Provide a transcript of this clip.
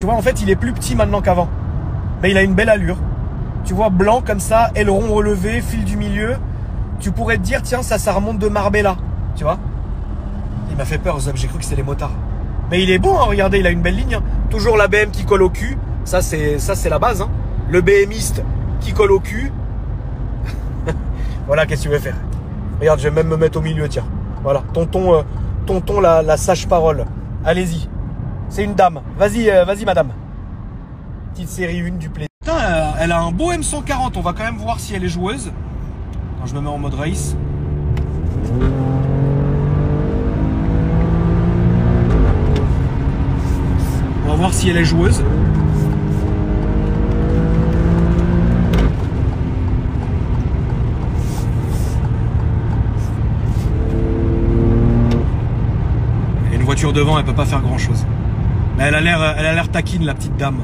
Tu vois, en fait, il est plus petit maintenant qu'avant. Mais il a une belle allure. Tu vois, blanc comme ça, aileron relevé, fil du milieu. Tu pourrais te dire, tiens, ça, ça remonte de Marbella. Tu vois Il m'a fait peur, Zop. J'ai cru que c'était les motards. Mais il est bon, hein, regardez, il a une belle ligne. hein. Toujours la BM qui colle au cul. Ça, c'est ça, c'est la base. hein. Le BMiste qui colle au cul. voilà, qu'est-ce que tu veux faire? Regarde, je vais même me mettre au milieu, tiens. Voilà, tonton, euh, tonton la, la sage parole. Allez-y. C'est une dame. Vas-y, euh, vas-y, madame. Petite série 1 du plaisir. Putain, euh, elle a un beau M140. On va quand même voir si elle est joueuse. Quand je me mets en mode race. On va voir si elle est joueuse. Une voiture devant, elle peut pas faire grand chose. Elle a l'air, elle a l'air taquine, la petite dame.